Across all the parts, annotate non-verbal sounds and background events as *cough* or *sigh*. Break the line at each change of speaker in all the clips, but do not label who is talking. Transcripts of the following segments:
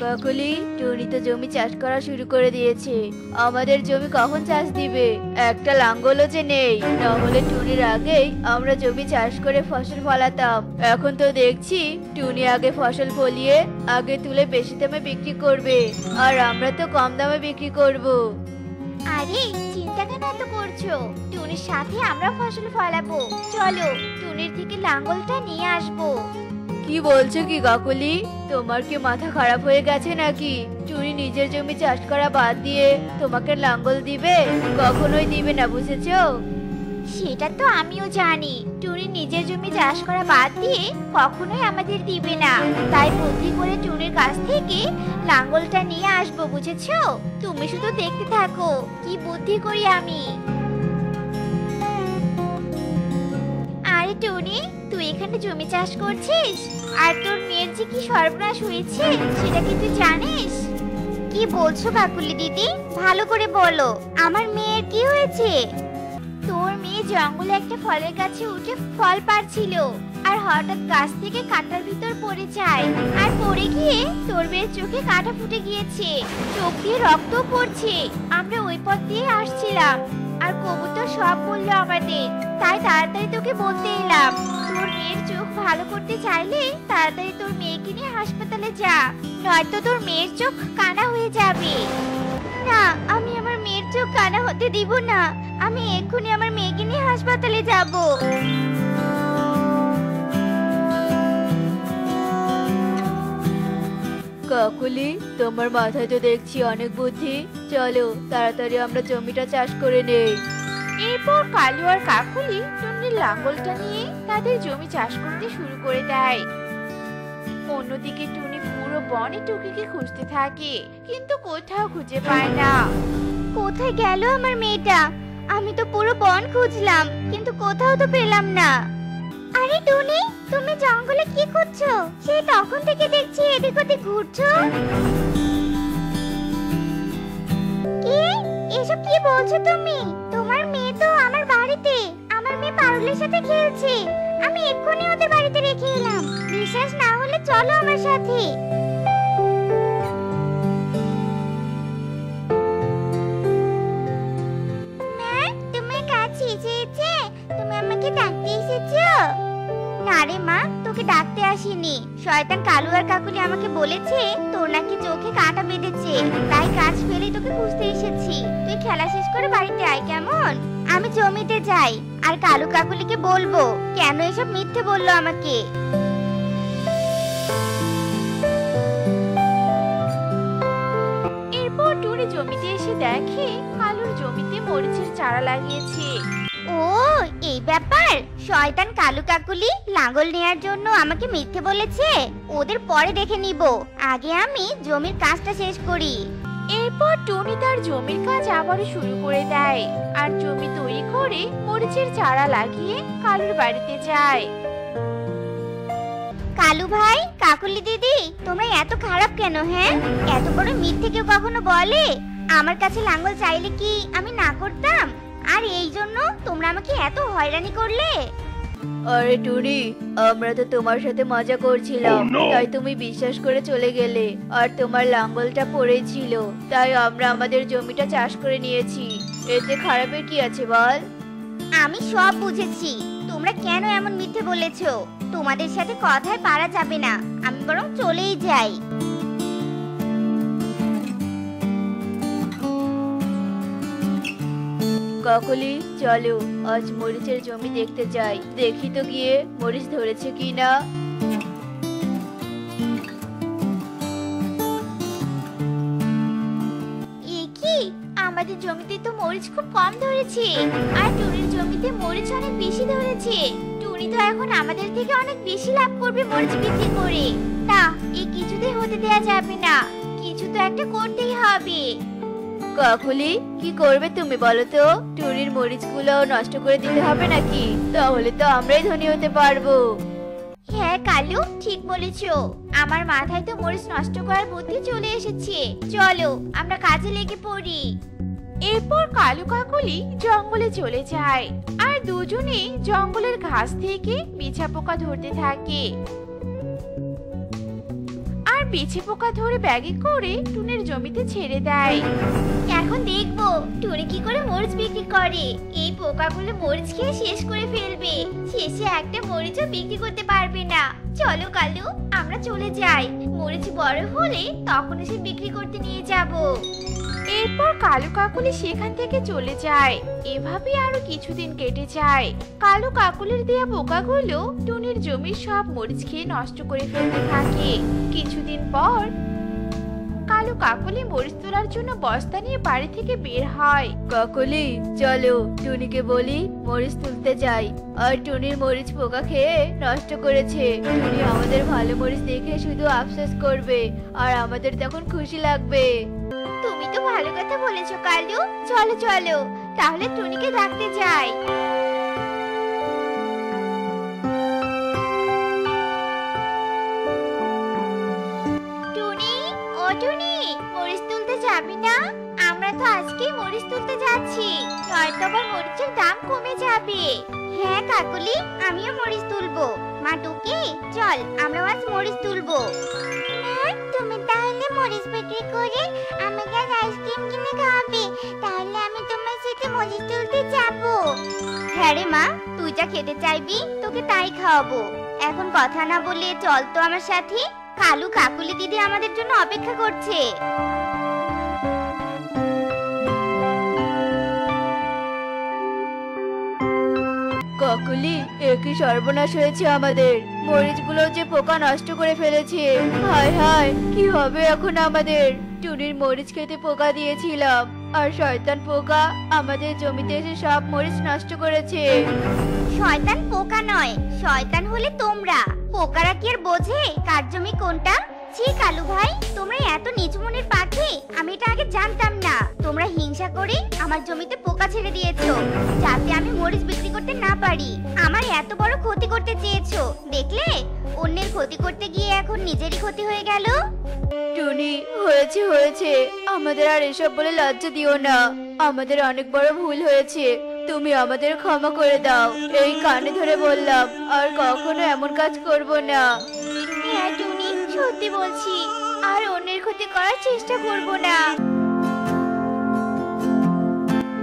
কাকলি, টুনি তো জমি চাষ করা শুরু করে দিয়েছে। আমাদের জমি কখন চাষ দিবে? একটা লাঙ্গলও যে নেই। না হলে টুনির আগেই আমরা জমি চাষ করে ফসল ফলাতাম। এখন তো দেখছি টুনি আগে ফসল ফলিয়ে আগে তুলে বেশি দামে বিক্রি করবে। আর আমরা তো কম দামে বিক্রি করব।
আরে, চিন্তা কেন এত করছ? টুনির সাথে আমরা ফসল ফলাবো। চলো, টুনির থেকে লাঙ্গলটা নিয়ে আসব।
কি বলছো কি কাকলি তোমার কি মাথা খারাপ হয়ে গেছে নাকি? টুনি নিজের জমি চাষ করা বাদ দিয়ে তোমাকে লাঙ্গল দিবে? কখনোই দিবে না, বুঝেছ?
সেটা তো আমিও জানি। টুনি নিজের জমি চাষ করা বাদ দিয়ে কখনোই আমাদের দিবে না। তাই বুদ্ধি করে টুনির কাছ থেকে লাঙ্গলটা নিয়ে আসব, বুঝেছ? তুমি শুধু দেখতে থাকো, কি বুদ্ধি করি আমি? টুনি তুই এখানে জমি চাষ করছিস? আর তোর মেয়ের যে কি সর্বনাশ হয়েছে সেটা কি তুই জানিস? কি বলছো কাকুলি দিদি? ভালো করে বলো আমার মেয়ের কি হয়েছে? তোর মেয়ে জঙ্গলে একটা ফলের গাছে উঠে ফল পাড়ছিল আর হঠাৎ গাছ থেকে কাঁটার ভিতর পড়ে যায় আর পড়ে গিয়ে তোর মেয়ের চোখে কাঁটা ফুটে গিয়েছে। চোখ দিয়ে রক্ত পড়ছে। আমরা ওই পথ দিয়ে আসছিলাম। আর কবুতর সব বলল আমাদের। তাই তাড়াতাড়ি তোকে বলতে এলাম। তোর মেয়ের চোখ ভালো করতে চাইলে তাড়াতাড়ি তোর মেয়েকে নিয়ে হাসপাতালে যা। নয়তো তোর মেয়ের চোখ কানা হয়ে যাবে। না, আমি আমার মেয়ের চোখ কানা হতে দিব না। আমি এক্ষুনি আমার মেয়েকে নিয়ে হাসপাতালে যাব।
কাকুলি, তোমার মাথায় তো দেখছি অনেক বুদ্ধি। চলো তাড়াতাড়ি আমরা জমিটা চাষ করে নেই।
এরপর কালু আর কাকুলি টুনির লাঙ্গলটা নিয়ে তাদের জমি চাষ করতে শুরু করে দেয়। অন্যদিকে টুনি পুরো বনে টুকিকে খুঁজতে থাকে কিন্তু কোথাও খুঁজে পায় না। কোথায় গেল আমার মেয়েটা? আমি তো পুরো বন খুঁজলাম কিন্তু কোথাও তো পেলাম না। আরে টুনি তুমি জঙ্গলে কি করছ সেই তখন থেকে দেখছি এদিক ওদিক ঘুরছো। এসব কি বলছো তুমি? তোমার মেয়ে তো আমার বাড়িতে। আমার মেয়ে পারুলের সাথে খেলছে। আমি এক্ষুনি ওদের বাড়িতে রেখে এলাম। বিশ্বাস না হলে চলো আমার সাথে। মা তোমার কাজ শেষ তুমি আমাকে না রে মা, তোকে ডাকতে আসিনি। শয়তান কালু আর কাকুলি আমাকে বলেছে, তোর নাকি চোখে কাঁটা বেঁধেছে। তাই কাজ ফেলে তোকে খুঁজতে এসেছি। তুই খেলা শেষ করে বাড়িতে আয় কেমন? আমি জমিতে যাই, আর কালু কাকুলিকে বলব, কেন এসব মিথ্যে বলল আমাকে? এরপর টুনি জমিতে এসে দেখে কালুর জমিতে মরিচের চারা লাগিয়েছে। ও এই ব্যাপার। শয়তান কালু কাকুলি লাঙ্গল নেয়ার জন্য আমাকে মিথ্যে বলেছে। ওদের পরে দেখে নিব। আগে আমি জমির কাজটা শেষ করি। এরপর টুনি তার জমির কাজ আবারও শুরু করে দেয়। আর জমি তৈরি করে মরিচের চারা লাগিয়ে কালুর বাড়িতে যায়। কালু ভাই কাকুলি দিদি তোমরা এত খারাপ কেন হ্যাঁ? এত বড় মিথ্যে কেউ কখনো বলে? আমার কাছে লাঙ্গল চাইলে কি আমি না করতাম? আর এই জন্য তোমরা আমাকে এত হয়রানি করলে?
আরে টুনি আমরা তো তোমার সাথে মজা করছিলাম। তাই তুমি বিশ্বাস করে চলে গেলে। আর তোমার লাঙ্গলটা পড়েছিল তাই আমরা আমাদের জমিটা চাষ করে নিয়েছি। এতে খারাপের কি আছে বল?
আমি সব বুঝেছি। তোমরা কেন এমন মিথ্যে বলেছ? তোমাদের সাথে কথায় পারা যাবে না। আমি বরং চলেই যাই।
কাকলি চলো, আজ মরিচের জমি দেখতে যাই। দেখি তো গিয়ে মরিচ ধরেছে কি না
কি? আমাদের জমিতে তো মরিচ খুব কম ধরেছে। আর টুনির জমিতে মরিচ অনেক বেশি ধরেছে। টুনি তো এখন আমাদের থেকে অনেক বেশি লাভ করবে মরিচ বিক্রি করে। না এ কিছুতে হতে দেয়া যাবে না। কিছু তো একটা করতেই হবে।
কাকুলি কি করবে তুমি বলো তো? টুনির মরিচগুলো নষ্ট করে দিতে হবে নাকি? তাহলে তো আমরাই ধনী হতে পারব।
হ্যাঁ কালু ঠিক বলেছ। আমার মাথায় তো মরিচ নষ্ট করার বুদ্ধি চলে এসেছে। চলো আমরা কাজে লেগে পড়ি। এরপর কালু কাকলি জঙ্গলে চলে যায়। আর দুজনে জঙ্গলের ঘাস থেকে বিছা পোকা ধরতে থাকে। আর
পোকা ধরে ব্যাগে করে টুনের জমিতে ছেড়ে দেয়।
এখন দেখব, টুনি কি করে মরিচ বিক্রি করে। এই পোকাগুলো মরিচ খেয়ে শেষ করে ফেলবে। শেষে একটা মরিচও বিক্রি করতে পারবে না। চলো কালু, আমরা চলে যাই। মরিচ বড় হলে তখন এসে বিক্রি করতে নিয়ে যাব।
এরপর কালু কাকুলি সেখান থেকে চলে যায়। এভাবে আরও কিছুদিন কেটে যায়। কালু কাকুলির দেয়া পোকাগুলো টুনির জমির সব মরিচ খেয়ে নষ্ট করে ফেলতে থাকে। কিছুদিন পর কালু কাকুলি মরিচ তোলার জন্য বস্তা নিয়ে বাড়ি থেকে বের হয়।
কাকলি, চলো টুনিকে বলি মরিচ তুলতে যাই। আর টুনির মরিচ পোকা খেয়ে নষ্ট করেছে। টুনি আমাদের ভালো মরিচ দেখে শুধু আফসোস করবে। আর আমাদের তখন খুশি লাগবে।
ভালো কথা বলেছ, কালু। চলো চলো। তাহলে টুনিকে ডাকতে যাই। টুনি তুলতে যাবি না? আমরা তো তুলতে যাচ্ছি। মরিচের দাম কমে যাবে। হ্যাঁ কাকুলি, আমিও মরিচ তুলবো। মা টুকি চল আমরা আজ মরিচ তুলবো। করে আমাকে আইসক্রিম কিনে খাওয়াবে। তাহলে আমি তোমার সাথে মজা তুলতে যাব। হ্যাঁ রে মা, তুই যা খেতে চাইবি, তোকে তাই খাওয়াবো। এখন কথা না বলে চল তো আমার সাথে। কালু কাকুলি দিদি আমাদের জন্য অপেক্ষা করছে।
কাকলি একই সর্বনাশ হয়েছে আমাদের? মরিচগুলো যে পোকা নষ্ট করে ফেলেছে। হায় হায়, কি হবে এখন আমাদের? টুনির মরিচ খেতে পোকা দিয়েছিলাম, আর শয়তান পোকা আমাদের জমিতে এসে সব মরিচ নষ্ট করেছে।
শয়তান পোকা নয়, শয়তান হলে তোমরা। পোকারা কি আর বোঝে কার জমি কোনটা? ছি কালু ভাই তোমরা এত নিচু মনের পাখি আমি এটা আগে জানতাম না। তোমরা হিংসা করে আমার জমিতে পোকা ছেড়ে দিয়েছ যাতে আমি মরিচ বিক্রি করতে না পারি। আমার এত বড় ক্ষতি করতে চেয়েছো দেখলে? অন্যের ক্ষতি করতে গিয়ে এখন নিজেরই ক্ষতি হয়ে গেল।
টুনি হয়েছে হয়েছে। আমাদের আর এসব বলে লজ্জা দিও না। আমাদের অনেক বড় ভুল হয়েছে। তুমি আমাদের ক্ষমা করে দাও। এই কানে ধরে বললাম আর কখনো এমন কাজ করব না।
হ্যাঁ সত্যি বলছি, আর অন্যের ক্ষতি করার চেষ্টা করব না।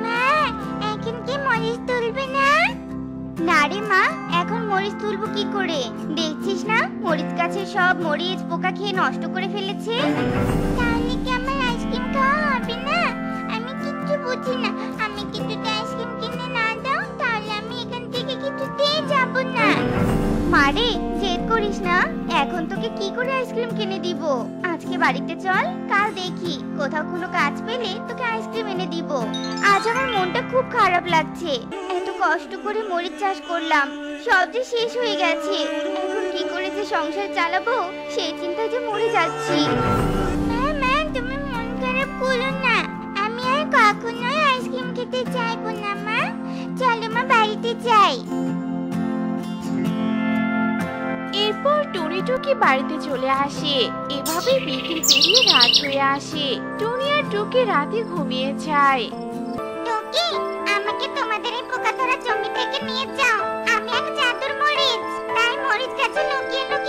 মা, এখন কি মরিচ তুলবে না? না রে মা, এখন মরিচ তুলবো কি করে? দেখছিস না, মরিচ গাছে সব মরিচ পোকা খেয়ে নষ্ট করে ফেলেছে? তাহলে কি আমার আইসক্রিম খাওয়া হবে না? আমি কিচ্ছু বুঝি না, আমি কিছুতে আইসক্রিম কিনে না দাও, তাহলে আমি এখান থেকে কিছুতেই যাব না। মারে করিস না? এখন তোকে কি করে আইসক্রিম কিনে দিব? আজকে বাড়িতে চল, কাল দেখি। কোথাও কোনো কাজ পেলে তোকে আইসক্রিম এনে দিব। আজ আমার মনটা খুব খারাপ লাগছে। এত কষ্ট করে মরিচ চাষ করলাম। সব যে শেষ হয়ে গেছে। এখন কি করে যে সংসার চালাবো, সেই চিন্তায় যে মরে যাচ্ছি। মা, তুমি মন খারাপ করো না। আমি আর কখনোই আইসক্রিম খেতে চাইব না, মা। চলো, মা, বাড়িতে যাই।
টুকি বাড়িতে চলে আসে। এভাবে বিকেল পেরিয়ে রাত হয়ে আসে। টুনি আর টুকি রাতে ঘুমিয়ে যায়।
টুকি, আমাকে তোমাদের এই পোকা ধরা জমি থেকে নিয়ে যাও। আমি এক জাদুর মরিচ। তাই মরিচ গাছে লুকিয়ে লুকিয়ে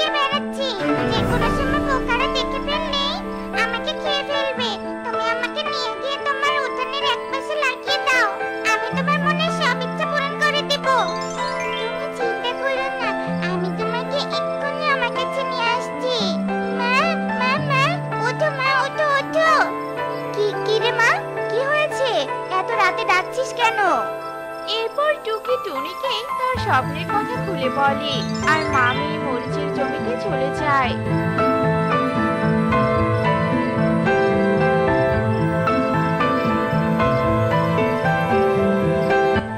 টুনিকে তার স্বপ্নের কথা খুলে বলে আর মামি মরিচের জমিতে চলে যায়।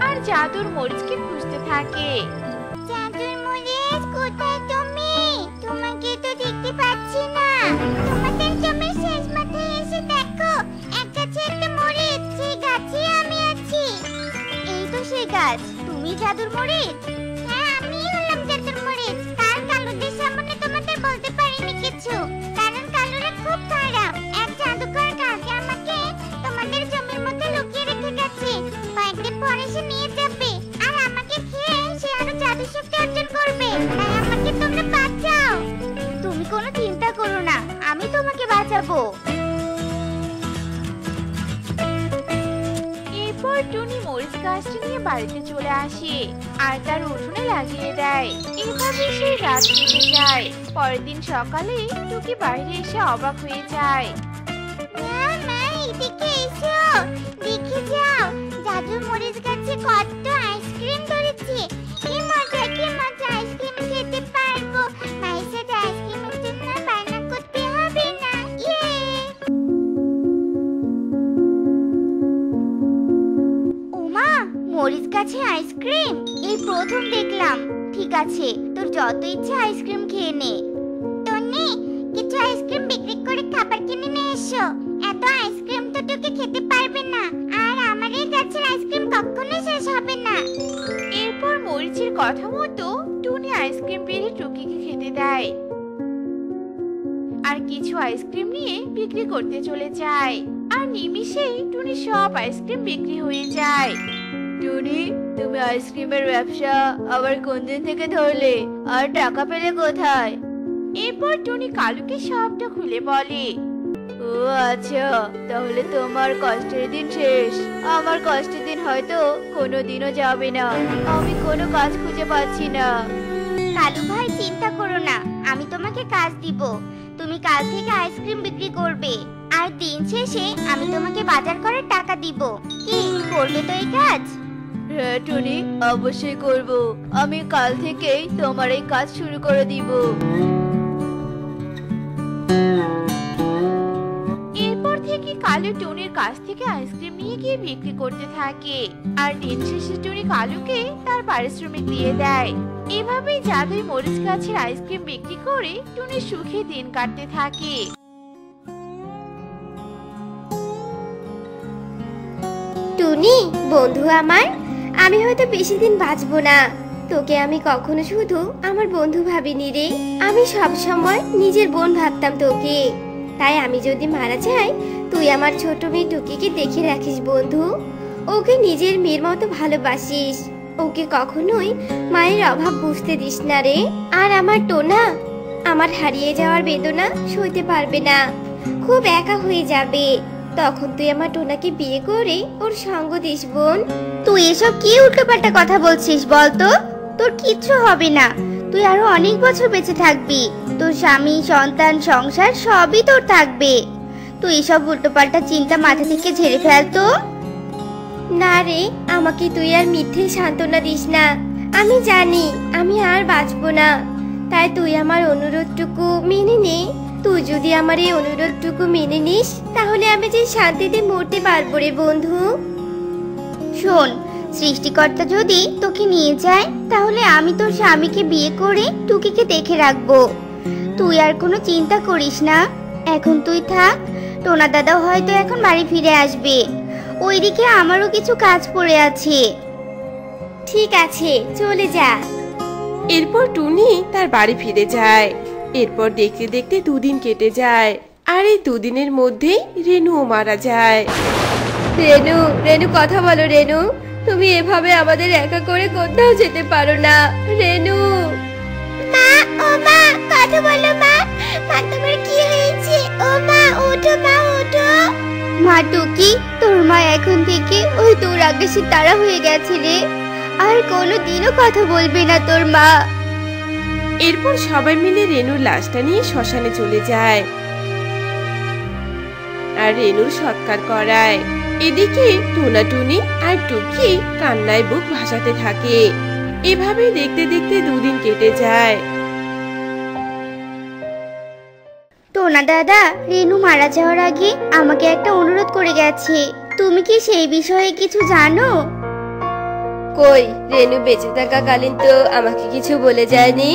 আর জাদুর মরিচকে খুঁজতে থাকে।
জাদুর মরিচ, কোথায় তুমি? তোমাকে তো দেখতে পাচ্ছি না। তোমাদের জমির শেষ মাথায় তুমি জাদুর মরিচ? হ্যাঁ আমি হলাম জাদুর মরিচ। কাল কালুদের সামনে তোমাদের বলতে পারিনি কিছু। কারণ কালুরা খুব খারাপ। এক জাদুকর কালকে আমাকে তোমাদের জমির মধ্যে লুকিয়ে রেখে গেছে। কয়েকদিন পরে সে নিয়ে যাবে। আর আমাকে খেয়ে সে আরও জাদু শক্তি অর্জন করবে। তাই আমাকে তোমরা বাঁচাও। তুমি কোনো চিন্তা করো না। আমি তোমাকে
এরপর টুনি মরিচ গাছটি নিয়ে বাড়িতে চলে আসে আর তার উঠোনে লাগিয়ে দেয়। এভাবে সে রাত কেটে যায়। পরের দিন সকালে টুকি বাইরে এসে অবাক হয়ে যায়।
মা মা, এদিকে এসো। দেখে যাও জাদু মরিচ গাছে কত গাছে আইসক্রিম? এই প্রথম দেখলাম। ঠিক আছে, তোর যত ইচ্ছে আইসক্রিম খেয়ে নে। টনি, কিছু আইসক্রিম বিক্রি করে খাবার কিনে নিয়ে এসো। এত আইসক্রিম তো তোকে খেতে পারবে না। আর আমার এই গাছের আইসক্রিম কখনো শেষ হবে না।
এরপর মরিচের কথা মতো টুনি আইসক্রিম পেরে টুকিকে খেতে দেয়। আর কিছু আইসক্রিম নিয়ে বিক্রি করতে চলে যায়। আর নিমিষেই টুনি সব আইসক্রিম বিক্রি হয়ে যায়।
টুনি তুমি আইসক্রিমের ব্যবসা আবার কোন দিন থেকে ধরলে? আর টাকা পেলে কোথায়?
এরপর টুনি কালুকে সবটা খুলে বলে।
ও আচ্ছা তাহলে তোমার কষ্টের দিন শেষ। আমার কষ্টের দিন হয়তো কোনো দিনও যাবে না। আমি কোনো কাজ খুঁজে পাচ্ছি না।
কালু ভাই চিন্তা করো না। আমি তোমাকে কাজ দিব। তুমি কাল থেকে আইসক্রিম বিক্রি করবে। আর দিন শেষে আমি তোমাকে বাজার করার টাকা দিব। কি করবে তো এই কাজ?
হ্যাঁ টুনি অবশ্যই করব। আমি কাল থেকেই তোমার এই কাজ শুরু করে দিব।
এরপর থেকে কালু টুনির কাছ থেকে আইসক্রিম নিয়ে গিয়ে বিক্রি করতে থাকে। আর দিন শেষে টুনি কালুকে তার পারিশ্রমিক দিয়ে দেয়। এভাবেই জাদুই মরিচ গাছের আইসক্রিম বিক্রি করে টুনি সুখে দিন কাটতে থাকে।
টুনি বন্ধু আমার আমি হয়তো বেশি দিন বাঁচবো না। তোকে আমি কখনো শুধু আমার বন্ধু ভাবিনি রে। আমি সব সময় নিজের বোন ভাবতাম তোকে। তাই আমি যদি মারা যাই, তুই আমার ছোট মেয়ে টুকিকে দেখে রাখিস বন্ধু। ওকে নিজের মেয়ের মতো ভালোবাসিস। ওকে কখনোই মায়ের অভাব বুঝতে দিস না রে। আর আমার টোনা, আমার হারিয়ে যাওয়ার বেদনা সইতে পারবে না। খুব একা হয়ে যাবে। তখন তুই আমার টোনাকে বিয়ে করে ওর সঙ্গ দিস, বোন।
তুই এসব কি উল্টোপাল্টা কথা বলছিস বলতো? তোর কিচ্ছু হবে না। তুই আরও অনেক বছর বেঁচে থাকবি। তোর স্বামী, সন্তান, সংসার সবই তোর থাকবে। তুই এসব উল্টোপাল্টা চিন্তা মাথা থেকে ঝেড়ে ফেলতো
না রে, আমাকে তুই আর মিথ্যে সান্ত্বনা দিস না। আমি জানি, আমি আর বাঁচবো না। তাই তুই আমার অনুরোধটুকু মেনে নে। তুই যদি আমার এই অনুরোধটুকু মেনে নিস, তাহলে আমি যে শান্তিতে মরতে পারব রে বন্ধু।
শোন, সৃষ্টিকর্তা যদি তোকে নিয়ে যায়, তাহলে আমি তোর স্বামীকে বিয়ে করে টুকিকে দেখে রাখব। তুই আর কোনো চিন্তা করিস না। এখন তুই থাক, টোনা দাদা হয়তো এখন বাড়ি ফিরে আসবে। ওইদিকে আমারও কিছু কাজ পড়ে আছে।
ঠিক আছে, চলে যা।
এরপর টুনি তার বাড়ি ফিরে যায়। এরপর দেখতে দেখতে দুদিন কেটে যায়। আর এই দুদিনের মধ্যেই রেনুও মারা যায়।
রেনু রেনু কথা বলো রেনু তুমি এভাবে আমাদের একা করে কোথাও যেতে পারো না। রেনু
মা ও মা কথা বলো মা। মা তোমার কি হয়েছে? ও মা ওঠো মা ওঠো। মা টুকি তোর মা এখন থেকে ওই আকাশে তারা হয়ে গেছে রে। আর কোনো দিনও কথা বলবে না তোর মা।
এরপর সবাই মিলে রেনুর লাশটা নিয়ে শ্মশানে চলে যায়। আর রেনুর সৎকার করায়। এদিকে টোনা টুনি আর টুকি কান্নায় বুক ভাসাতে থাকে। এভাবে দেখতে দেখতে দুদিন কেটে যায়।
টোনা দাদা রেনু মারা যাওয়ার আগে আমাকে একটা অনুরোধ করে গেছে। তুমি কি সেই বিষয়ে কিছু জানো?
কই? রেনু বেঁচে থাকাকালীন তো আমাকে কিছু বলে যায়নি।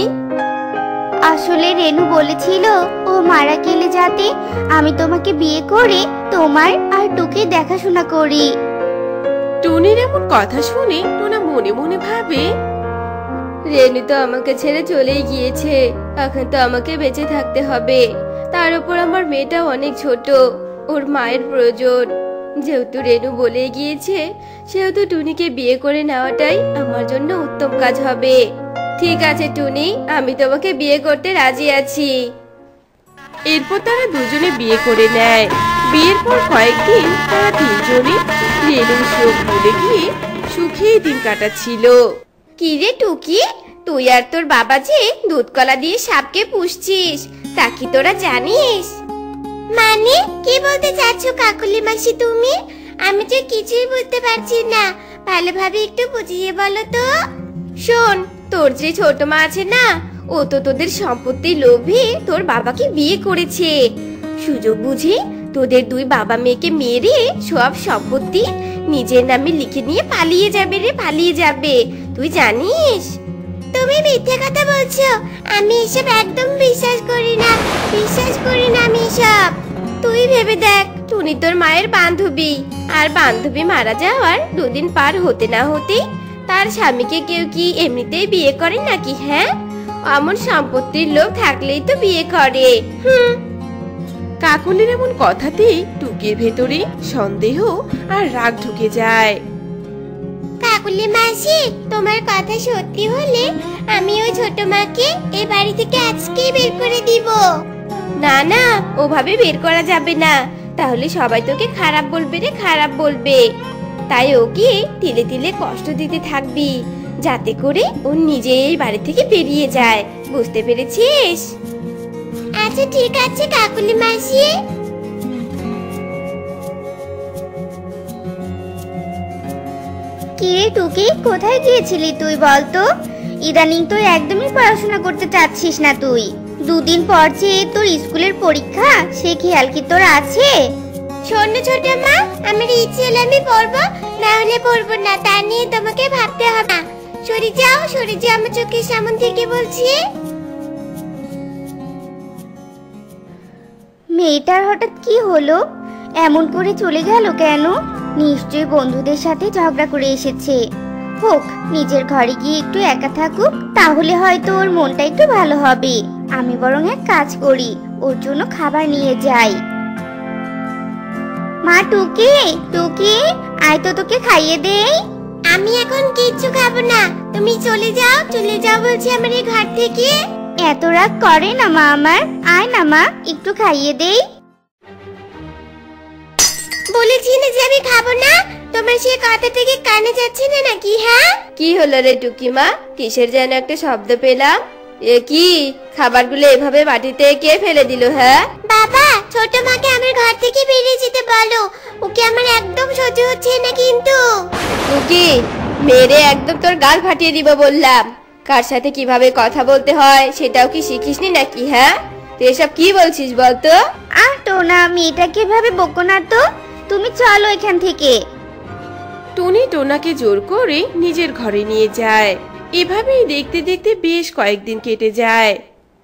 আসলে রেনু বলেছিল ও মারা গেলে যাতে আমি তোমাকে বিয়ে করে তোমার আর টুকে দেখাশোনা করি।
টুনির এমন কথা শুনে টোনা মনে মনে ভাবে
রেনু তো আমাকে ছেড়ে চলেই গিয়েছে এখন তো আমাকে বেঁচে থাকতে হবে। তার উপর আমার মেয়েটা অনেক ছোট ওর মায়ের প্রয়োজন। যেহেতু রেনু বলে গিয়েছে সেহেতু টুনিকে বিয়ে করে নেওয়াটাই আমার জন্য উত্তম কাজ হবে। ঠিক আছে টুনি আমি তোমাকে বিয়ে করতে রাজি আছি।
এরপর তারা দুজনে বিয়ে করে নেয়। বিয়ের পর কয়েকদিন তারা তিনজনে রেলুর শোক ভুলে গিয়ে সুখেই দিন কাটাচ্ছিল।
কি রে টুকি? তুই আর তোর বাবা যে দুধ কলা দিয়ে সাপকে পুষছিস তা কি তোরা জানিস? মানে কি বলতে চাচ্ছ কাকুলি মাসি তুমি? আমি যে কিছুই বুঝতে পারছি না। ভালোভাবে একটু বুঝিয়ে বলো তো। শোন, তোর যে ছোট মা আছে না, ও তো তোদের সম্পত্তি লোভে তোর বাবাকে বিয়ে করেছে। সুযোগ বুঝে তোদের দুই বাবা মেয়েকে মেরে সব সম্পত্তি নিজের নামে লিখে নিয়ে পালিয়ে যাবে রে, পালিয়ে যাবে। তুই জানিস? তুমি মিথ্যে কথা বলছো। আমি এসব একদম বিশ্বাস করি না। বিশ্বাস করি না আমি এসব। তুই ভেবে দেখ, টুনি তোর মায়ের বান্ধবী। আর বান্ধবী মারা যাওয়ার দুদিন পার হতে না হতেই তার স্বামীকে কেউ কি এমনিতেই বিয়ে করে নাকি হ্যাঁ? এমন সম্পত্তির লোক থাকলেই তো বিয়ে করে। হুম।
কাকলির এমন কথাতেই টুকির ভেতরে সন্দেহ আর রাগ ঢুকে যায়।
কাকুলি মাসি তোমার কথা সত্যি হলে আমি ওই ছোট মাকে এই বাড়ি থেকে আজকেই বের করে দিব। না না ওভাবে বের করা যাবে না। তাহলে সবাই তোকে খারাপ বলবে রে খারাপ বলবে। তাই ওকে তিলে তিলে কষ্ট দিতে থাকবি যাতে করে ও নিজে এই বাড়ি থেকে বেরিয়ে যায়। বুঝতে পেরেছিস? আচ্ছা ঠিক আছে কাকুলি মাসি।
কিরে টুকি কোথায় গিয়েছিলি তুই বলতো? ইদানিং তো একদমই পড়াশোনা করতে চাচ্ছিস না তুই। দুদিন পর যে তোর স্কুলের পরীক্ষা সে খেয়াল কি তোর আছে?
শোনো ছোট মা আমার ইচ্ছে হলে আমি পড়ব না হলে পড়ব না তা নিয়ে তোমাকে ভাবতে হবে না। সরে যাও সরে যাও আমার চোখের সামন থেকে বলছি।
মেয়েটার হঠাৎ কি হলো? এমন করে চলে গেল কেন? নিশ্চয়ই বন্ধুদের সাথে ঝগড়া করে এসেছে। হোক নিজের ঘরে গিয়ে একটু একা থাকুক তাহলে হয়তো ওর মনটা একটু ভালো হবে। আমি বরং এক কাজ করি ওর জন্য খাবার নিয়ে যাই। মা টুকি টুকি আয় তো তোকে খাইয়ে দেই।
আমি এখন কিচ্ছু খাব না। তুমি চলে যাও চলে যাও বলছি আমার এই ঘর থেকে।
এত রাগ করে না মা আমার। আয় না মা একটু খাইয়ে দেই।
বলেছি না যে আমি খাব না? তোমার সেই কথা থেকে কানে যাচ্ছে না নাকি হ্যাঁ?
কি হলো রে টুকিমা কিসের যেন একটা শব্দ পেলাম? এ কি? খাবারগুলো এভাবে মাটিতে কে ফেলে দিল হ্যাঁ?
বাবা ছোট মাকে আমার ঘর থেকে বেরিয়ে যেতে বলো। ওকে আমার একদম সহ্য হচ্ছে না কিন্তু।
টুকি মেরে একদম তোর গাল ফাটিয়ে দিব বললাম। কার সাথে কীভাবে কথা বলতে হয় সেটাও কি শিখিসনি নাকি হ্যাঁ? তুই এসব কি বলছিস বলতো?
আর টোনা মেয়েটাকে এভাবে বকো না তো। তুমি চলো এখান থেকে।
টুনি টোনাকে জোর করে নিজের ঘরে নিয়ে যায়। এভাবেই দেখতে দেখতে বেশ কয়েকদিন কেটে যায়।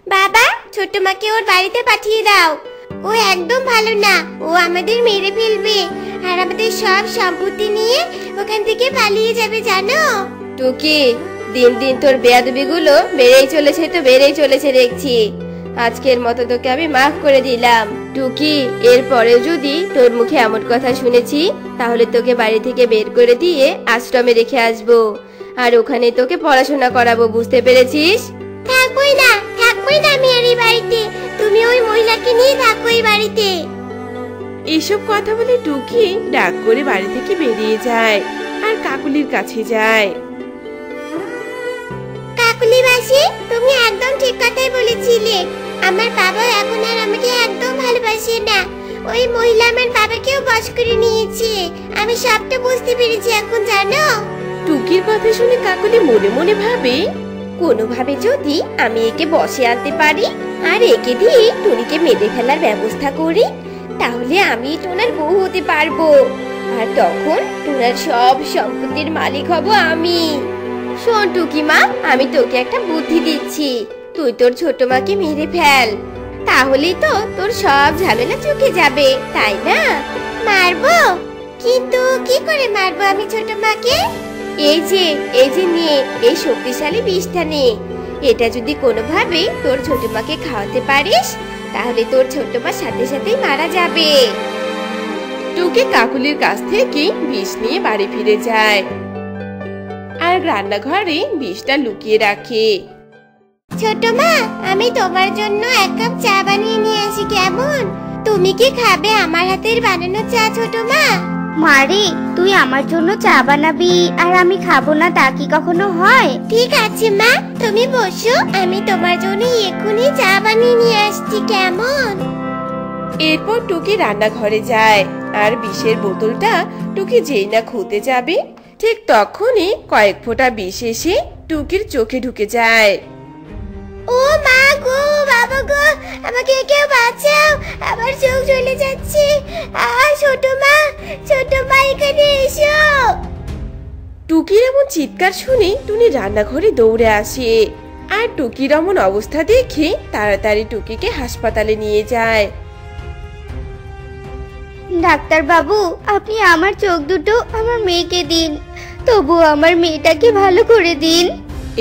বাবা ছোট মাকে ওর বাড়িতে পাঠিয়ে দাও। ও একদম ভালো না। ও আমাদের মেরে ফেলবে। আর আমাদের সব সম্পত্তি নিয়ে ওখান থেকে পালিয়ে যাবে জানো?
টুকি দিন দিন তোর বেয়াদবি গুলো বেড়েই চলেছে তো বেড়েই চলেছে দেখছি। আজকের মতো তোকে আমি মাফ করে দিলাম। টুকি এরপরেও যদি তোর মুখে এমন কথা শুনেছি তাহলে তোকে বাড়ি থেকে বের করে দিয়ে আশ্রমে রেখে আসব। আর ওখানে তোকে পড়াশোনা করাবো বুঝতে পেরেছিস?
থাকবোই না থাকবোই না আমি আর এই বাড়িতে। তুমি ওই মহিলাকে নিয়ে থাকো এই বাড়িতে।
এসব কথা বলে টুকি ডাক করে বাড়ি থেকে বেরিয়ে যায় আর কাকুলির কাছে যায়।
কাকুলি মাসি তুমি একদম ঠিক কথাই বলেছিলে। আমার বাবা এখন আর আমাকে একদম ভালোবাসে না। ওই মহিলা আমার বাবাকেও বশ করে নিয়েছে। আমি সবটা বুঝতে পেরেছি এখন জানো?
টুকির কথা শুনে কাকুলি মনে মনে ভাবে
কোনোভাবে যদি আমি একে বসে আনতে পারি আর একে দিয়ে টুনিকে মেরে ফেলার ব্যবস্থা করি তাহলে আমি টোনার বউ হতে পারব। আর তখন টোনার সব সম্পত্তির মালিক হব আমি। শোন টুকিমা আমি তোকে একটা বুদ্ধি দিচ্ছি। তুই তোর ছোট মাকে মেরে ফেল। তাহলেই তো তোর সব ঝামেলা চুকে যাবে, তাই না? মারবো? কিন্তু কি করে মারবো আমি ছোট মাকে? এই যে এই যে নিয়ে, এই শক্তিশালী বিষটা নে। এটা যদি কোনোভাবে তোর ছোট মাকে খাওয়াতে পারিস, তাহলে তোর ছোট মা সাথে সাথেই মারা যাবে।
টুকি কাকুলির কাছ থেকে বিষ নিয়ে বাড়ি ফিরে যায়। আর রান্নাঘরে বিষটা লুকিয়ে রাখে।
ছোট মা আমি তোমার জন্য এক কাপ চা বানিয়ে নিয়ে আসি কেমন? তুমি কি খাবে আমার হাতের বানানো চা ছোট মা?
মারে তুই আমার জন্য চা বানাবি আর আমি খাব না তা কি কখনো হয়?
ঠিক আছে মা তুমি বসো আমি তোমার জন্য এক্ষুনি চা বানিয়ে নিয়ে আসছি কেমন?
এরপর টুকি রান্নাঘরে যায় আর বিষের বোতলটা টুকি যেই না খুঁতে যাবে ঠিক তখনই কয়েক ফোঁটা বিষ এসে টুকির চোখে ঢুকে যায়।
ও মা গো বাবা গো আমাকে কেউ বাঁচাও আমার চোখ চলে যাচ্ছে। আ ছোট মা ছোট মা এখানে এসো।
টুকির এমন চিৎকার শুনে টুনি রান্নাঘরে দৌড়ে আসে। আর টুকির এমন অবস্থা দেখে তাড়াতাড়ি টুকিকে হাসপাতালে নিয়ে যায়।
ডাক্তার বাবু আপনি আমার চোখ দুটো আমার মেয়েকে দিন। তবু আমার মেয়েটাকে ভালো করে দিন।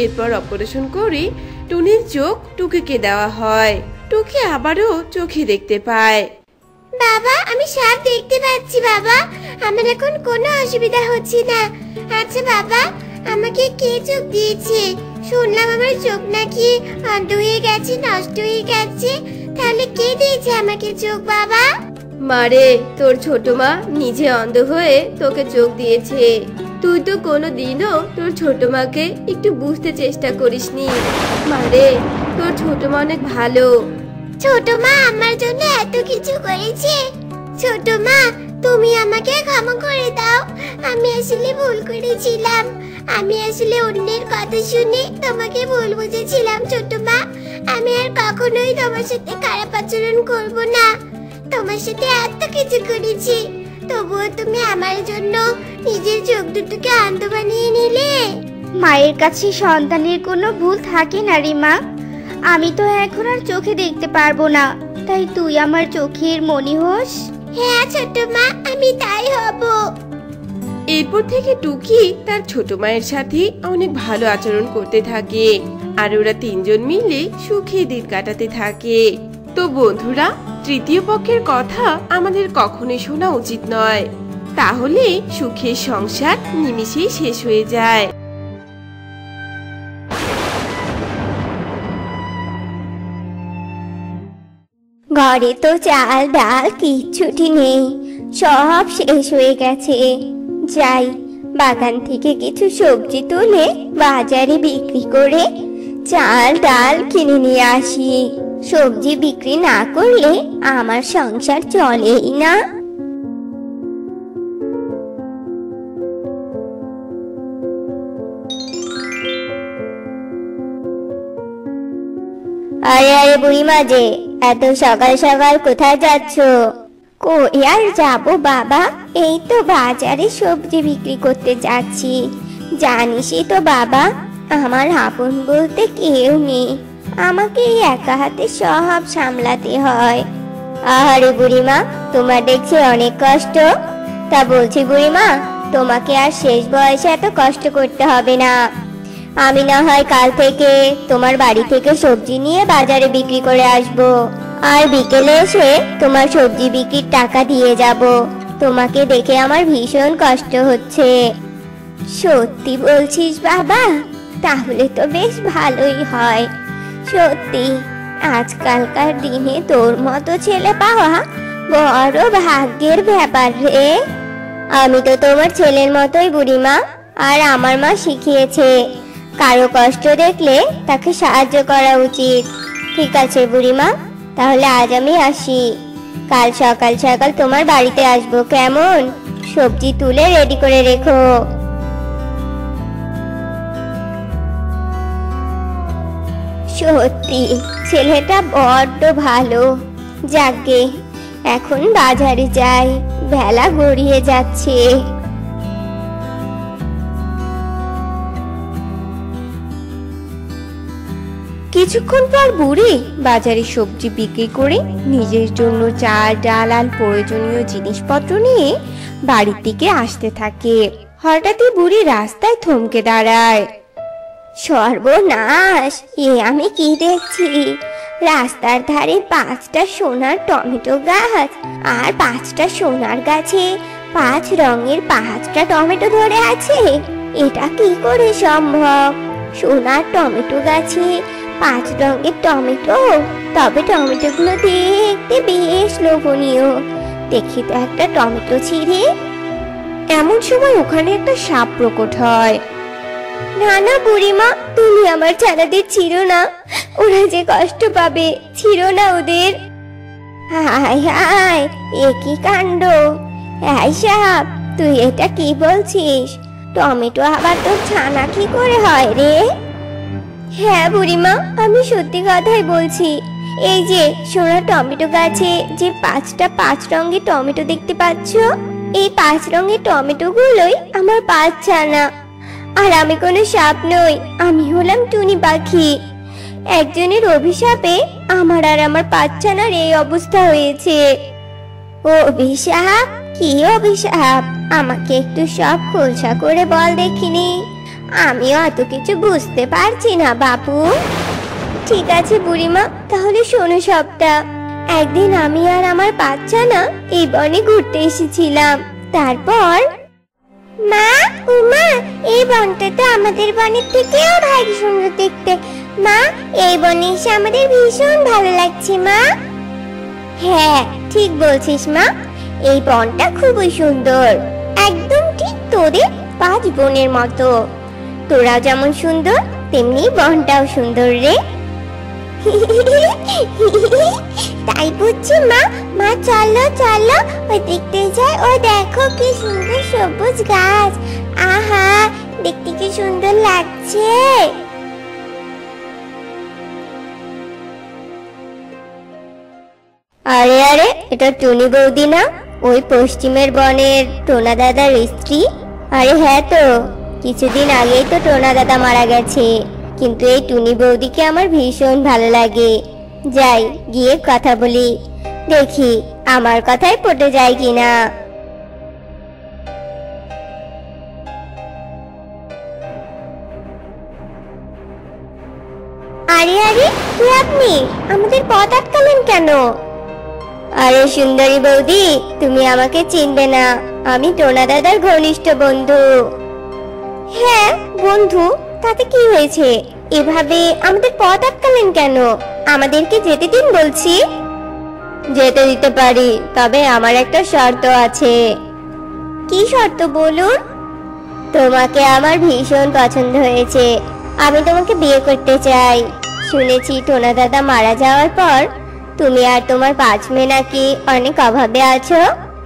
এরপর অপারেশন করে টুনির চোখ টুকিকে দেওয়া হয়। টুকি আবারও চোখে দেখতে পায়।
বাবা আমি সব দেখতে পাচ্ছি বাবা। আমার এখন কোনো অসুবিধা হচ্ছে না। আচ্ছা বাবা আমাকে কে চোখ দিয়েছে? শুনলাম আমার চোখ নাকি অন্ধ হয়ে গেছে নষ্ট হয়ে গেছে। তাহলে কে দিয়েছে আমাকে চোখ বাবা?
মারে তোর ছোট মা নিজে অন্ধ হয়ে তোকে চোখ দিয়েছে। তুই তো কোনো দিনও তোর ছোট মাকে একটু বুঝতে চেষ্টা করিসনি। মারে তোর ছোট মা অনেক ভালো।
ছোট মা আমার জন্য এত কিছু করেছে। ছোট মা, তুমি আমাকে ক্ষমা করে দাও। আমি আসলে ভুল করেছিলাম। আমি আসলে অন্যের কথা শুনে তোমাকে ভুল বুঝেছিলাম, ছোট মা। আমি আর কখনোই তোমার সাথে খারাপ আচরণ করব না। তোমার সাথে এত কিছু করেছি। তবুও তুমি আমার জন্য নিজের চোখ দুটোকে আন্ত বানিয়ে নিলে।
মায়ের কাছে সন্তানের কোনো ভুল থাকে না রে মা। আমি তো এখন আর চোখে দেখতে পারব না। তাই তুই আমার চোখের মনি হোস।
হ্যাঁ ছোট মা আমি তাই হব।
এরপর থেকে টুকি তার ছোট মায়ের সাথে অনেক ভালো আচরণ করতে থাকে। আর ওরা তিনজন মিলে সুখে দিন কাটাতে থাকে। তো বন্ধুরা তৃতীয় পক্ষের কথা আমাদের কখনোই শোনা উচিত নয়। তাহলে সুখের সংসার নিমিষেই শেষ হয়ে যায়।
ঘরে তো চাল, ডাল কিচ্ছুটি নেই। সব শেষ হয়ে গেছে। যাই, বাগান থেকে কিছু সবজি তুলে বাজারে বিক্রি করে চাল, ডাল কিনে নিয়ে আসি। সবজি বিক্রি না করলে আমার সংসার চলেই না। আরে আরে বুড়িমা যে, এত সকাল সকাল কোথায় যাচ্ছ? কই আর যাব বাবা? এই তো বাজারে সবজি বিক্রি করতে যাচ্ছি। জানিসই তো বাবা, আমার আপন বলতে কেউ নেই। আমাকে এই একা হাতে সব সামলাতে হয়। আরে বুড়িমা, তোমার দেখছি অনেক কষ্ট। তা বলছি বুড়িমা, তোমাকে আর শেষ বয়সে এত কষ্ট করতে হবে না। আমি না হয় কাল থেকে তোমার বাড়ি থেকে সবজি নিয়ে বাজারে বিক্রি করে আসব। আর বিকেলে এসে তোমার সবজি বিক্রির টাকা দিয়ে যাব। তোমাকে দেখে আমার ভীষণ কষ্ট হচ্ছে। সত্যি বলছিস বাবা, তাহলে তো বেশ ভালোই হয়। সত্যি, আজকালকার দিনে তোর মতো ছেলে পাওয়া বড় ভাগ্যের ব্যাপার রে। আমি তো তোমার ছেলের মতোই বুড়িমা, আর আমার মা শিখিয়েছে। কারও কষ্ট দেখলে তাকে সাহায্য করা উচিত। ঠিক আছে বুড়িমা, তাহলে আজ আমি আসি। কাল সকাল সকাল তোমার বাড়িতে আসব, কেমন? সবজি তুলে রেডি করে রেখো। সত্যি, ছেলেটা বড্ড ভালো। যাকে এখন বাজারে যাই, বেলা গড়িয়ে যাচ্ছে।
কিছুক্ষণ পর বুড়ি বাজারে সবজি বিক্রি করে নিজের জন্য চাল, ডাল আর প্রয়োজনীয় জিনিসপত্র নিয়ে বাড়ির দিকে আসতে থাকে। হঠাৎই বুড়ি রাস্তায় থমকে দাঁড়ায়।
সর্বনাশ, এ আমি কি দেখছি? রাস্তার ধারে পাঁচটা সোনার টমেটো গাছ আর পাঁচটা সোনার গাছে পাঁচ রঙের পাঁচটা টমেটো ধরে আছে। এটা কি করে সম্ভব? সোনার টমেটো গাছে পাঁচ রঙের টমেটো? তবে টমেটোগুলো দেখতে বেশ লোভনীয়। দেখি তো একটা টমেটো ছিঁড়ে। এমন সময় ওখানে একটা সাপ প্রকট হয়। না না বুড়িমা, তুমি আমার ছানাদের ছিড়ো না। ওরা যে কষ্ট পাবে, ছিড়ো না ওদের। হায় হায়, এ কি কাণ্ড? এই সাপ তুই এটা কি বলছিস? টমেটো আবার তোর ছানা কি করে হয় রে? হ্যাঁ বুড়িমা, আমি সত্যি কথাই বলছি। এই যে, সোনা টমেটো গাছে যে পাঁচটা পাঁচ রঙের টমেটো দেখতে পাচ্ছ, এই পাঁচ রঙের টমেটো গুলোই আমার পাঁচ ছানা। আর আমি কোনো সাপ নই, আমি হলাম টুনি পাখি। একজনের অভিশাপে আমার আর আমার পাঁচ ছানার এই অবস্থা হয়েছে। অভিশাপ? কি অভিশাপ? আমাকে একটু সব খোলসা করে বল দেখিনি। আমি অত কিছু বুঝতে পারছি না, বাপু। ঠিক আছে, বুড়িমা, তাহলে শোনো সবটা। একদিন আমি আর আমার বাচ্চা না এই বনে ঘুরতে এসেছিলাম। তারপর মা উমা এই বনটা তো আমাদের বনের থেকেও ভারী সুন্দর দেখতে। মা, এই বনে এসে আমাদের ভীষণ ভালো লাগছে, মা। হ্যাঁ ঠিক বলছিস, মা। এই বনটা খুবই সুন্দর। একদম ঠিক তোদের পাঁচ বোনের মতো। তোরা যেমন সুন্দর, তেমনি বনটাও সুন্দর রে। *laughs* তাই বুঝছি মা মা, চলো চলো। ওই দেখতে যাই। ও দেখো কি সুন্দর সবুজ গাছ। আহা, দেখতে কি সুন্দর লাগছে। আরে আরে, এটা টুনি বৌদি না? ওই পশ্চিমের বনের টোনা দাদার স্ত্রী। আরে হ্যাঁ তো, কিছুদিন আগেই তো টোনা দাদা মারা গেছে। কিন্তু এই টুনি বৌদিকে আমার ভীষণ ভালো লাগে। যাই, গিয়ে কথা বলি। দেখি, আমার কথাই পটে যায় কিনা। আরে আরে, কে আপনি? আমাদের পথ আটকালেন কেন? আরে, সুন্দরী বৌদি, তুমি আমাকে চিনবে না। আমি টোনা দাদার ঘনিষ্ঠ বন্ধু। হ্যাঁ বন্ধু। তাতে কি হয়েছে? এভাবে আমাদের পথ আটকালেন কেন? আমাদেরকে যেতে দিন বলছি। যেতে দিতে পারি, তবে আমার একটা শর্ত আছে। কি শর্ত বলুন? তোমাকে আমার ভীষণ পছন্দ হয়েছে। আমি তোমাকে বিয়ে করতে চাই। শুনেছি টোনা দাদা মারা যাওয়ার পর তুমি আর তোমার পাঁচ মেয়ে নাকি অনেক অভাবে আছো।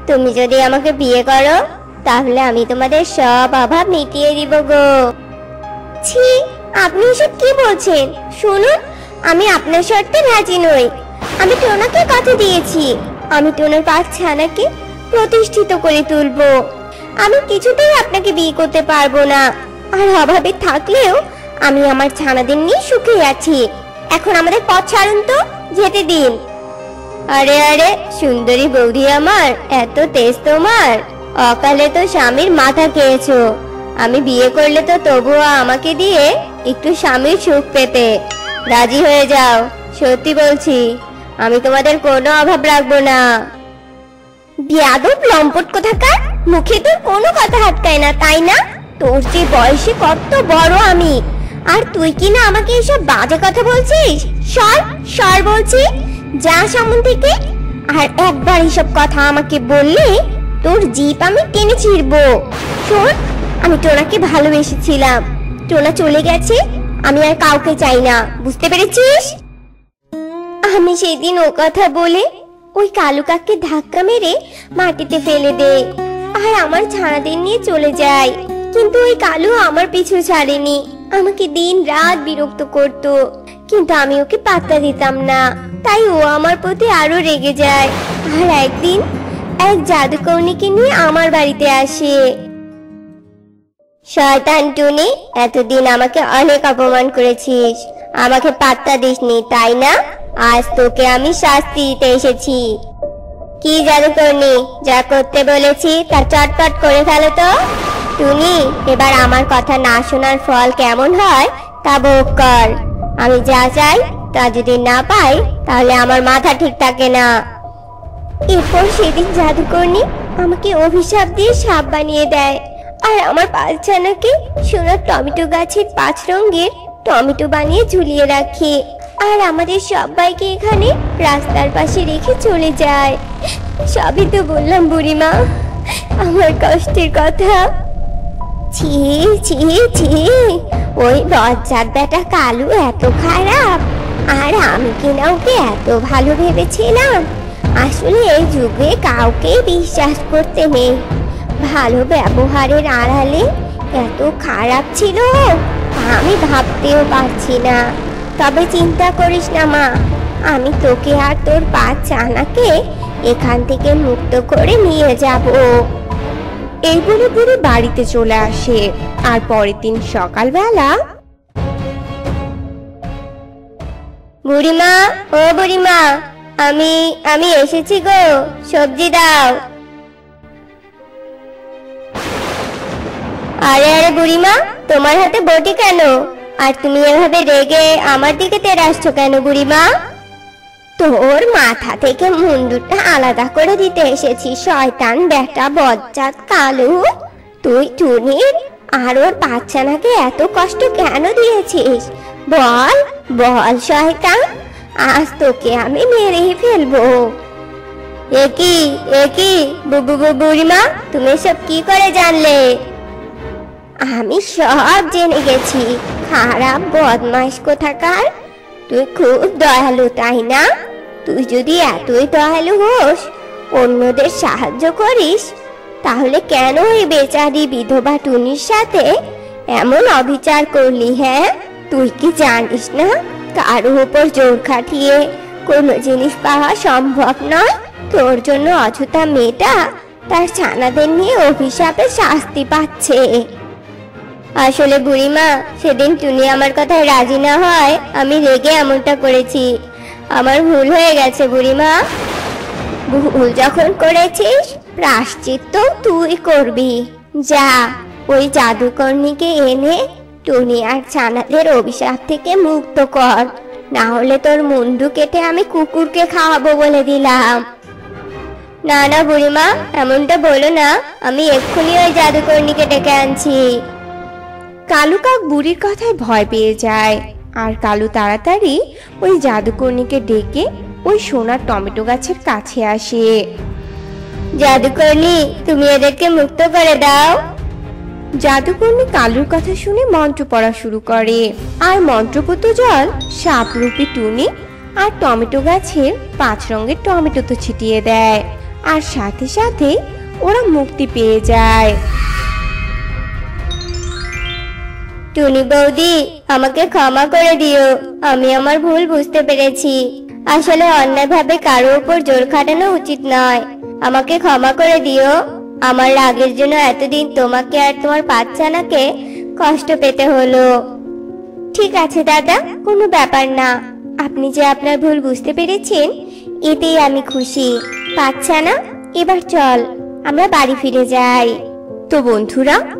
তুমি যদি আমাকে বিয়ে করো, তাহলে আমি তোমাদের সব অভাব মিটিয়ে দিব গো। ছি, আপনি এসব কি বলছেন? শুনুন, আমি আপনার শর্তে রাজি নই। আমি টোনাকে কথা দিয়েছি। আমি টোনার পাঁচ ছানাকে প্রতিষ্ঠিত করে তুলবো। আমি কিছুতেই আপনাকে বিয়ে করতে পারব না। আর অভাবে থাকলেও আমি আমার ছানাদের নিয়ে সুখে আছি। এখন আমাদের পথ ছাড়ুন তো, যেতে দিন। আরে আরে, সুন্দরী বৌদি আমার, এত তেজ তোমার। অকালে তো স্বামীর মাথা খেয়েছো। আমি বিয়ে করলে তো তবুও আমাকে দিয়ে একটু স্বামীর সুখ পেতে। রাজি হয়ে যাও, সত্যি বলছি, আমি তোমাদের কোনো অভাব রাখব না। বিয়াদব লম্পট কোথাকার? মুখে তোর কোনো কথা হাটকায় না, তাই না? তোর যে বয়সে কত বড় আমি। আর তুই কি না আমাকে এসব বাজে কথা বলছিস? সর সর বলছি, যা সামন থেকে। আর একবার এসব কথা আমাকে বললে তোর জিপ আমি টেনে ছিড়বো। শোন আমি টোনাকে ভালোবেসেছিলাম। টোনা চলে গেছে, আমি আর কাউকে চাই না। বুঝতে পেরেছিস? আমি সেদিন ও কথা বলে ওই কালু কাককে ধাক্কা মেরে মাটিতে ফেলে দে আর আমার ছানাদের নিয়ে চলে যায়। কিন্তু ওই কালু আমার পিছু ছাড়েনি। আমাকে দিন রাত বিরক্ত করত, কিন্তু আমি ওকে পাত্তা দিতাম না। তাই ও আমার প্রতি আরও রেগে যায়। আর একদিন এক জাদুকর্ণীকে নিয়ে আমার বাড়িতে আসে। শয়তান টুনি, এতদিন আমাকে অনেক অপমান করেছিস। আমাকে পাত্তা দিসনি, তাই না? আজ তোকে আমি শাস্তি দিতে এসেছি। কি জাদু করনি? যা করতে বলেছি, তা চটপট করে ফেলো তো। টুনি, এবার আমার কথা না শোনার ফল কেমন হয়, তা ভোগ কর। আমি যা চাই, তা যদি না পাই, তাহলে আমার মাথা ঠিক থাকে না। এরপর সেদিন জাদুকর্ণী আমাকে অভিশাপ দিয়ে সাপ বানিয়ে দেয়। আর আমার বাচ্চানাকে সোনার টমেটো গাছের পাঁচ রঙের টমেটো বানিয়ে ঝুলিয়ে রাখে। আর আমাদের সবাইকে এখানে রাস্তার পাশে রেখে চলে যায়। সবই তো বললাম বুড়িমা, আমার কষ্টের কথা। ছি ছি ছি, ওই বজ্জাত বেটা কালু এত খারাপ। আর আমি কিনা ওকে এত ভালো ভেবেছিলাম? আসলে এই যুগে কাউকে বিশ্বাস করতে নেই। ভালো ব্যবহারের আড়ালে এত খারাপ ছিল? আমি ভাবতেও পারছি না। তবে চিন্তা করিস না, মা। আমি তোকে আর তোর পা চানাকে এখান থেকে মুক্ত করে নিয়ে যাব।
এই বলে বুড়ি বাড়িতে চলে আসে। আর পরের দিন সকালবেলা
বুড়িমা, ও বুড়িমা, আমি আমি এসেছি গো। সবজি দাও। আরে আরে বুড়িমা, তোমার হাতে বটি কেন? আর তুমি এভাবে রেগে আমার দিকে তেড়ে আসছো কেন বুড়িমা? তোর মাথা থেকে মুন্ডুটা আলাদা করে দিতে এসেছি, শয়তান বেটা বজ্জাত কালু। তুই টুনির আর ওর বাচ্চানাকে এত কষ্ট কেন দিয়েছিস? বল বল শয়তান, আজ তোকে আমি মেরেই ফেলব। একি একি, বুবু বুড়িমা, তুমি সব কি করে জানলে? আমি সব জেনে গেছি। খারাপ বদমাইশ কোথাকার? তুই খুব দয়ালু, তাই না? তুই যদি এতই দয়ালু হোস, অন্যদের সাহায্য করিস, তাহলে কেন এই বেচারি বিধবা টুনির সাথে এমন অবিচার করলি হ্যাঁ? তুই কি জানিস না? কারও উপর জোর খাটিয়ে কোনো জিনিস পাওয়া সম্ভব নয়? তোর জন্য অযথা মেয়েটা তার ছানাদের নিয়ে অভিশাপে শাস্তি পাচ্ছে। আসলে বুড়িমা, সেদিন তুমি আমার কথায় রাজি না হয়, আমি রেগে এমনটা করেছি। আমার ভুল হয়ে গেছে বুড়িমা। ভুল যখন করেছিস প্রাশ্চিত্য তুই করবি। যা, ওই জাদুকর্ণীকে এনে টুনি আর ছানাদের অভিশাপ থেকে মুক্ত কর। না হলে তোর মুন্ডু কেটে আমি কুকুরকে খাওয়াবো বলে দিলাম। না না বুড়িমা, এমনটা বলো না, আমি এক্ষুনি ওই জাদুকর্ণীকে ডেকে আনছি।
কালু কাক বুড়ির কথায় ভয় পেয়ে যায়। আর কালু তাড়াতাড়ি ওই জাদুকর্ণীকে ডেকে ওই সোনার টমেটো গাছের কাছে আসে।
জাদুকর্ণী তুমি এদেরকে মুক্ত করে দাও।
জাদুকর্ণী কালুর কথা শুনে মন্ত্র পড়া শুরু করে। আর মন্ত্রপুত জল সাপরূপী টুনি আর টমেটো গাছের পাঁচ রঙের টমেটো তো ছিটিয়ে দেয়। আর সাথে সাথে ওরা মুক্তি পেয়ে যায়।
টুনি বৌদি, আমাকে ক্ষমা করে দিও। আমি আমার ভুল বুঝতে পেরেছি। আসলে অন্যায়ভাবে কারও উপর জোর খাটানো উচিত নয়। আমাকে ক্ষমা করে দিও। আমার রাগের জন্য এতদিন তোমাকে আর তোমার বাচ্চানাকে কষ্ট পেতে হলো। ঠিক আছে, দাদা, কোনো ব্যাপার না। আপনি যে আপনার ভুল বুঝতে পেরেছেন, এতেই আমি খুশি। পাচ্ছা না এবার চল, আমরা বাড়ি ফিরে যাই।
তো বন্ধুরা